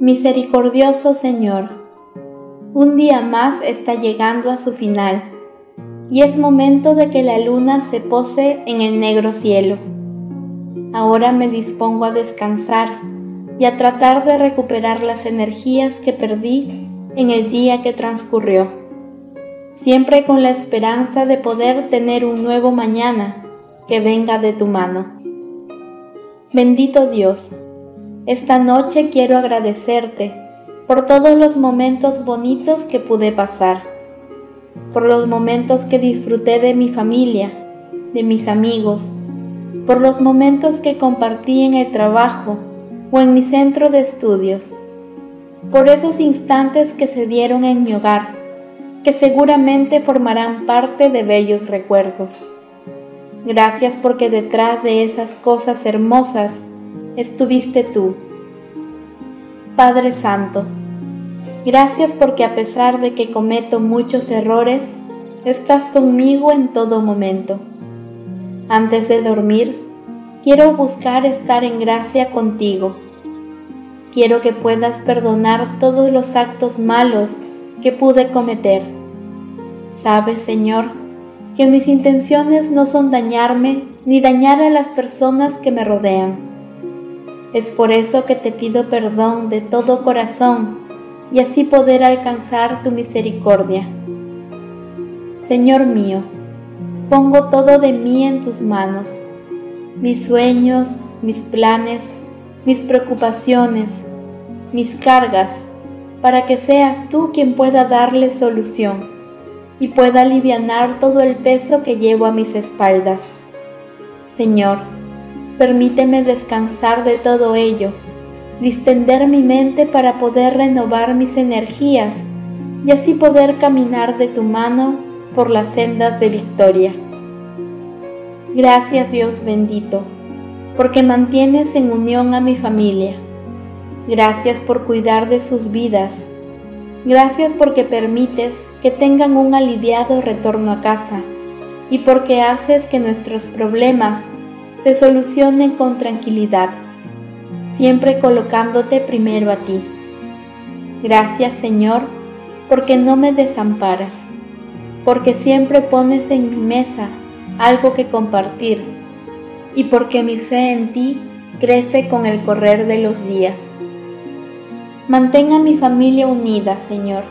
Misericordioso Señor, un día más está llegando a su final y es momento de que la luna se pose en el negro cielo. Ahora me dispongo a descansar y a tratar de recuperar las energías que perdí en el día que transcurrió, siempre con la esperanza de poder tener un nuevo mañana que venga de tu mano. Bendito Dios, esta noche quiero agradecerte por todos los momentos bonitos que pude pasar, por los momentos que disfruté de mi familia, de mis amigos, por los momentos que compartí en el trabajo o en mi centro de estudios, por esos instantes que se dieron en mi hogar, que seguramente formarán parte de bellos recuerdos. Gracias porque detrás de esas cosas hermosas estuviste tú. Padre Santo, gracias porque a pesar de que cometo muchos errores, estás conmigo en todo momento. Antes de dormir, quiero buscar estar en gracia contigo. Quiero que puedas perdonar todos los actos malos que pude cometer. Sabes, Señor, que mis intenciones no son dañarme ni dañar a las personas que me rodean es por eso que te pido perdón de todo corazón y así poder alcanzar tu misericordia. Señor mío, pongo todo de mí en tus manos, mis sueños, mis planes, mis preocupaciones, mis cargas, para que seas tú quien pueda darle solución y pueda aliviar todo el peso que llevo a mis espaldas. Señor, Permíteme descansar de todo ello, distender mi mente para poder renovar mis energías y así poder caminar de tu mano por las sendas de victoria. Gracias Dios bendito, porque mantienes en unión a mi familia. Gracias por cuidar de sus vidas. Gracias porque permites que tengan un aliviado retorno a casa y porque haces que nuestros problemas se solucione con tranquilidad, siempre colocándote primero a ti. Gracias Señor, porque no me desamparas, porque siempre pones en mi mesa algo que compartir y porque mi fe en ti crece con el correr de los días. Mantenga mi familia unida, Señor.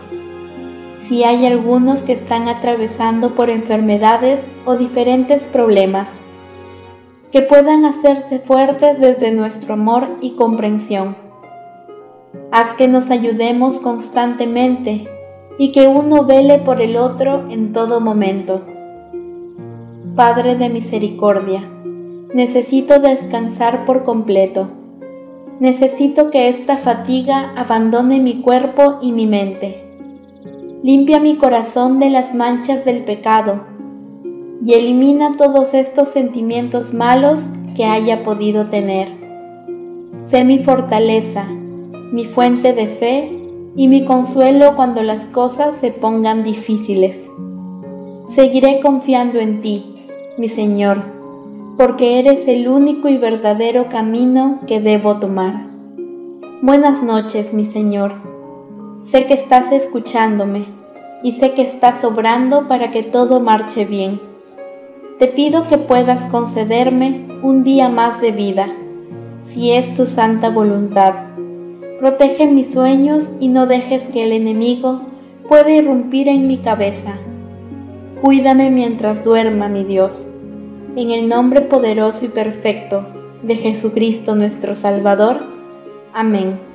Si hay algunos que están atravesando por enfermedades o diferentes problemas, que puedan hacerse fuertes desde nuestro amor y comprensión. Haz que nos ayudemos constantemente y que uno vele por el otro en todo momento. Padre de misericordia, necesito descansar por completo. Necesito que esta fatiga abandone mi cuerpo y mi mente. Limpia mi corazón de las manchas del pecado y elimina todos estos sentimientos malos que haya podido tener. Sé mi fortaleza, mi fuente de fe y mi consuelo cuando las cosas se pongan difíciles. Seguiré confiando en ti, mi Señor, porque eres el único y verdadero camino que debo tomar. Buenas noches, mi Señor. Sé que estás escuchándome y sé que estás obrando para que todo marche bien te pido que puedas concederme un día más de vida, si es tu santa voluntad. Protege mis sueños y no dejes que el enemigo pueda irrumpir en mi cabeza. Cuídame mientras duerma, mi Dios. En el nombre poderoso y perfecto de Jesucristo nuestro Salvador. Amén.